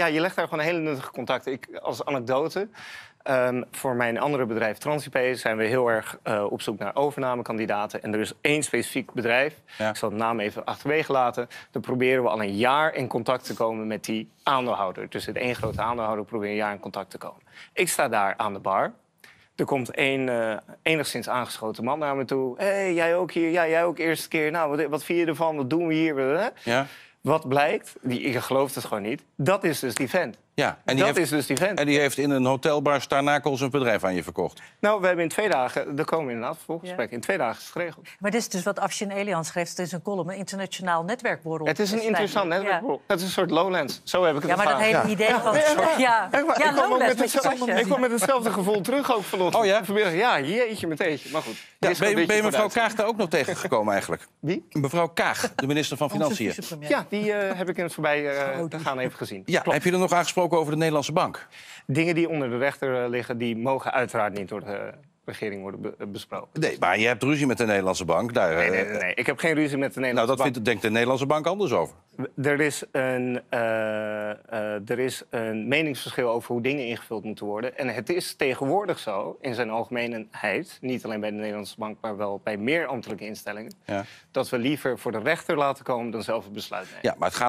Ja, je legt daar gewoon hele nuttige contacten. Ik, als anekdote, ehm, voor mijn andere bedrijf TransIP zijn we heel erg eh, op zoek naar overnamekandidaten. En er is één specifiek bedrijf, Ja. ik zal de naam even achterwege laten. Daar proberen we al een jaar in contact te komen met die aandeelhouder. Dus het één grote aandeelhouder proberen een jaar in contact te komen. Ik sta daar aan de bar. Er komt een eh, enigszins aangeschoten man naar me toe. Hé, hey, jij ook hier? Ja, jij ook eerste keer. Nou, wat, wat vind je ervan? Wat doen we hier? Ja? Wat blijkt, die, ik geloof het gewoon niet, dat is dus die vent. Ja, en die, dat heeft, is dus die vent. en die heeft in een hotelbar Starnakel zijn bedrijf aan je verkocht. Nou, we hebben in twee dagen, daar komen we inderdaad vervolggesprek, in twee dagen is het geregeld. Maar dit is dus wat Afshin Elian schreef. Het is een column, een internationaal netwerkborrel. Het is een interessant wij- netwerk. Ja. Het is een soort Lowlands. Zo heb ik het Ja, maar dat hele idee van... Ja, Ja, ja. Ik, kwam- ja, Lowlands met hetzelfde, tasje. ik kwam met hetzelfde gevoel terug ook vanochtend. Oh ja? Vanmiddag, ja, jeetje met eentje. Maar goed. Ja, ben, je- ben je beetje mevrouw. Kaag daar ook nog tegengekomen eigenlijk? Wie? Mevrouw Kaag, de minister van Financiën. Ja, die eh, heb ik in het voorbij eh, gaan even gezien. Ja, heb je er nog aangesproken over de Nederlandse bank? Dingen die onder de rechter eh, liggen, die mogen uiteraard niet door de regering worden be- besproken. Nee, maar je hebt ruzie met de Nederlandse bank. Daar, Nee, eh, nee, nee, nee. Ik heb geen ruzie met de Nou, Nederlandse dat bank. vindt, denkt de Nederlandse bank anders over. Er is, een, eh, eh, er is een meningsverschil over hoe dingen ingevuld moeten worden. En het is tegenwoordig zo, in zijn algemeenheid... niet alleen bij de Nederlandse bank, maar wel bij meer ambtelijke instellingen... Ja. dat we liever voor de rechter laten komen dan zelf het besluit nemen. Ja, maar het gaat